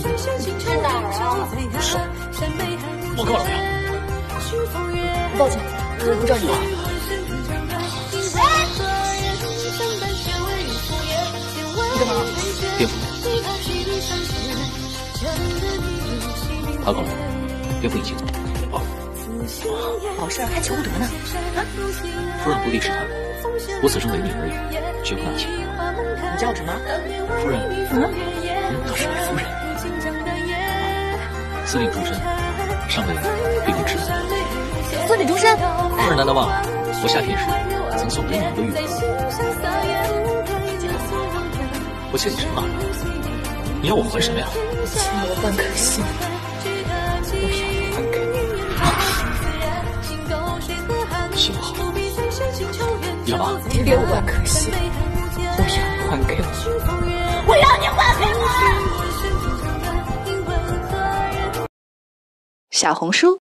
去哪儿啊？是，我告诉你。抱歉，我不知你。你在哪？别碰。他走，已经走，好事还求不得呢？啊？夫人不必试探，我此生唯你而已，绝不纳妾。你叫什么？夫人。嗯。司令终身，尚未并未知。司令终身。夫人难道忘了我夏天时曾送给你一个玉壶？我欠你什么？你要我还什么呀？欠我半颗心，我要还给你。行好，你干嘛？你六万颗心，我要还给我。我要你还小红书。